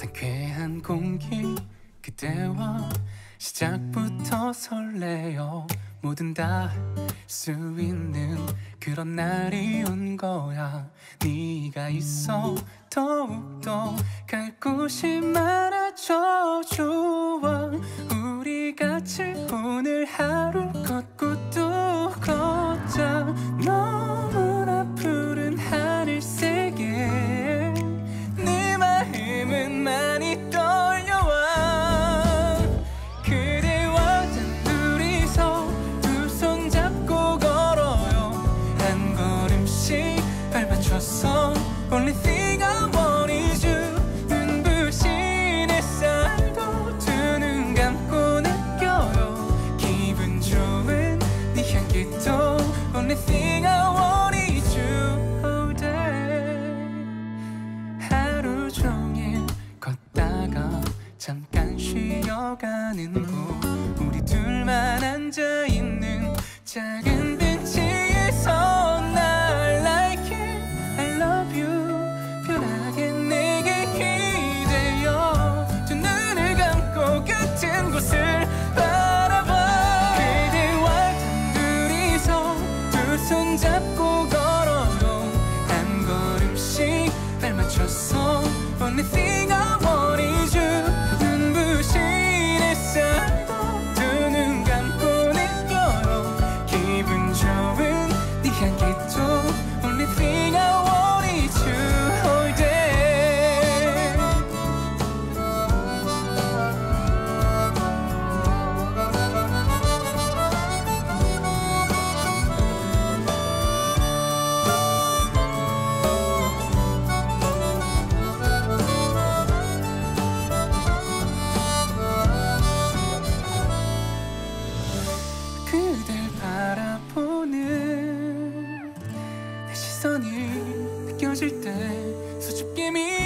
상쾌한 공기 그대와 시작부터 설레요 뭐든 다 수 있는 그런 날이 온 거야. 네가 있어 더욱더 갈 곳이 많아져 Want is you. 눈부신 햇살도 두 눈 감고 느껴요. 기분 좋은 네 향기도. Only thing 하루 종일 걷다가 잠깐 쉬어가는 곳. 우리 둘만 앉아있는 작은 Only thing 느껴질 때 수줍게 미소